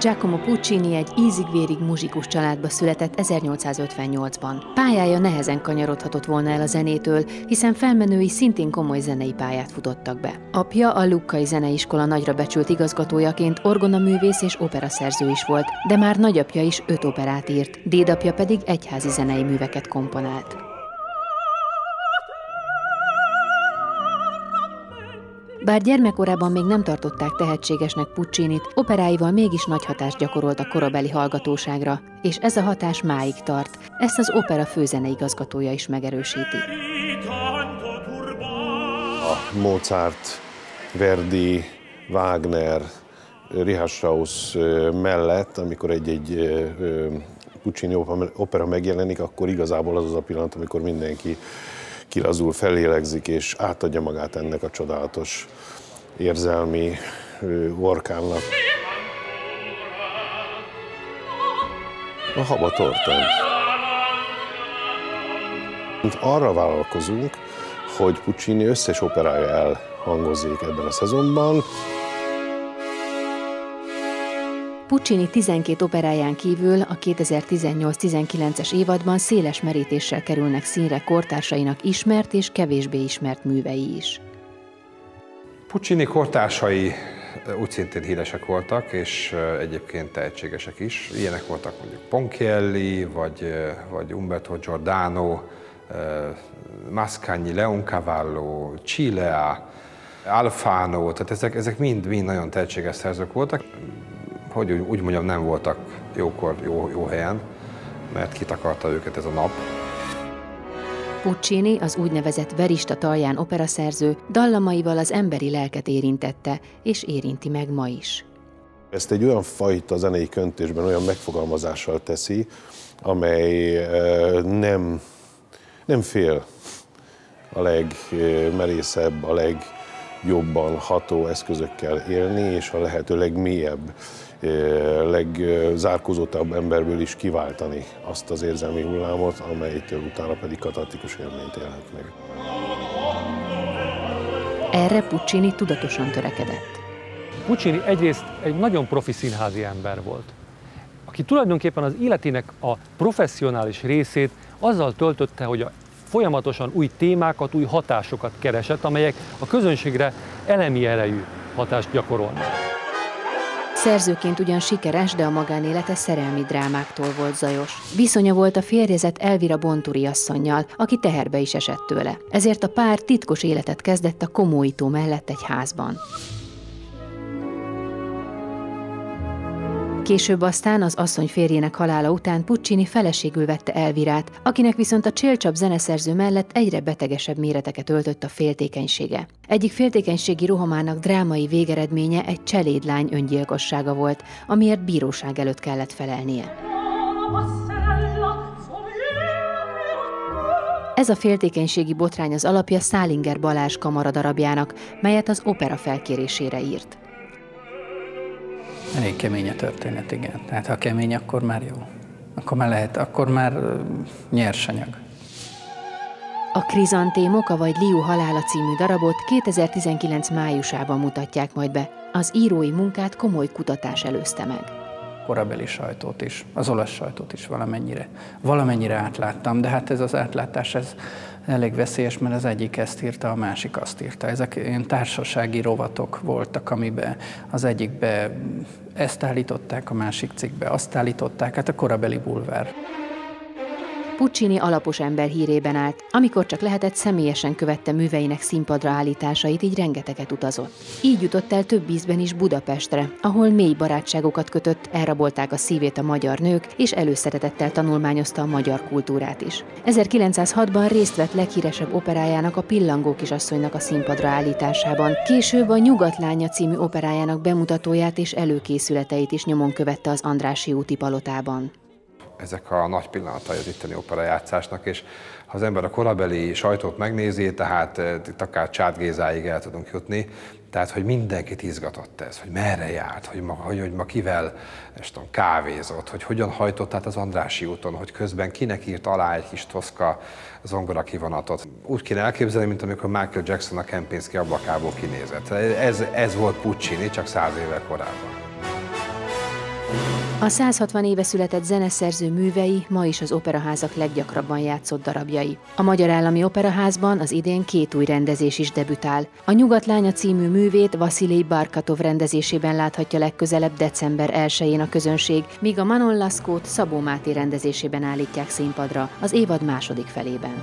Giacomo Puccini egy ízig-vérig muzsikus családba született 1858-ban. Pályája nehezen kanyarodhatott volna el a zenétől, hiszen felmenői szintén komoly zenei pályát futottak be. Apja a Luckai Zeneiskola nagyra becsült igazgatójaként orgonaművész és operaszerző is volt, de már nagyapja is öt operát írt, dédapja pedig egyházi zenei műveket komponált. Bár gyermekkorában még nem tartották tehetségesnek Puccinit, operáival mégis nagy hatást gyakorolt a korabeli hallgatóságra, és ez a hatás máig tart. Ezt az opera főzeneigazgatója is megerősíti. A Mozart, Verdi, Wagner, Richard Strauss mellett, amikor egy-egy Puccini opera megjelenik, akkor igazából az az a pillanat, amikor mindenki kilazul, felélegzik és átadja magát ennek a csodálatos érzelmi orkánnak. A haba tortán. Arra vállalkozunk, hogy Puccini összes operája elhangozik ebben a szezonban. Puccini 12 operáján kívül a 2018-19-es évadban széles merítéssel kerülnek színre kortársainak ismert és kevésbé ismert művei is. Puccini kortársai úgy szintén híresek voltak, és egyébként tehetségesek is. Ilyenek voltak mondjuk Ponchielli, vagy, vagy Umberto Giordano, Mascagni, Leoncavallo, Cilea, Alfano, tehát ezek, ezek mind, mind nagyon tehetséges szerzők voltak hogy úgy mondjam, nem voltak jókor, jó, jó helyen, mert kitakarta őket ez a nap. Puccini, az úgynevezett verista talján operaszerző, dallamaival az emberi lelket érintette, és érinti meg ma is. Ezt egy olyan fajta zenei köntésben, olyan megfogalmazással teszi, amely nem, nem fél a legmerészebb, a legjobban ható eszközökkel élni, és a lehető legmélyebb legzárkózottabb emberből is kiváltani azt az érzelmi hullámot, amelytől utána pedig katartikus élményt élhet meg. Erre Puccini tudatosan törekedett. Puccini egyrészt egy nagyon profi színházi ember volt, aki tulajdonképpen az életének a professzionális részét azzal töltötte, hogy a folyamatosan új témákat, új hatásokat keresett, amelyek a közönségre elemi erejű hatást gyakorolnak. Szerzőként ugyan sikeres, de a magánélete szerelmi drámáktól volt zajos. Viszonya volt a férjezett Elvira Bonturi asszonynal, aki teherbe is esett tőle. Ezért a pár titkos életet kezdett a komóító mellett egy házban. Később aztán az asszony férjének halála után Puccini feleségül vette Elvirát, akinek viszont a csélcsap zeneszerző mellett egyre betegesebb méreteket öltött a féltékenysége. Egyik féltékenységi rohamának drámai végeredménye egy cselédlány öngyilkossága volt, amiért bíróság előtt kellett felelnie. Ez a féltékenységi botrány az alapja Szálinger Balázs kamaradarabjának, melyet az opera felkérésére írt. Elég kemény a történet, igen. Tehát ha kemény, akkor már jó. Akkor már lehet, akkor már nyersanyag. A Krizantémok, vagy Liu halála című darabot 2019 májusában mutatják majd be. Az írói munkát komoly kutatás előzte meg. Korabeli sajtót is, az olasz sajtót is valamennyire, valamennyire átláttam, de hát ez az átlátás, ez elég veszélyes, mert az egyik ezt írta, a másik azt írta. Ezek ilyen társasági rovatok voltak, amiben az egyikbe ezt állították, a másik cikkbe azt állították, hát a korabeli bulvár. Puccini alapos ember hírében állt. Amikor csak lehetett, személyesen követte műveinek színpadra állításait, így rengeteget utazott. Így jutott el több ízben is Budapestre, ahol mély barátságokat kötött, elrabolták a szívét a magyar nők, és előszeretettel tanulmányozta a magyar kultúrát is. 1906-ban részt vett leghíresebb operájának a Pillangó kisasszonynak a színpadra állításában. Később a Nyugatlánya című operájának bemutatóját és előkészületeit is nyomon követte az Andrási úti palotában ezek a nagy pillanatai az itteni operajátszásnak, és ha az ember a korabeli sajtót megnézi, tehát eh, itt akár Csát Gézáig el tudunk jutni, tehát, hogy mindenkit izgatott ez, hogy merre járt, hogy ma, hogy, hogy ma kivel tudom, kávézott, hogy hogyan hajtott át az Andrási úton, hogy közben kinek írt alá egy kis toszka zongora kivonatot. Úgy kéne elképzelni, mint amikor Michael Jackson a Kempinski ablakából kinézett. Ez, ez volt Puccini, csak száz évvel korábban. A 160 éve született zeneszerző művei ma is az operaházak leggyakrabban játszott darabjai. A Magyar Állami Operaházban az idén két új rendezés is debütál. A Nyugatlánya című művét Vasilij Barkatov rendezésében láthatja legközelebb december 1-én a közönség, míg a Manon Laszkót Szabó Máté rendezésében állítják színpadra az évad második felében.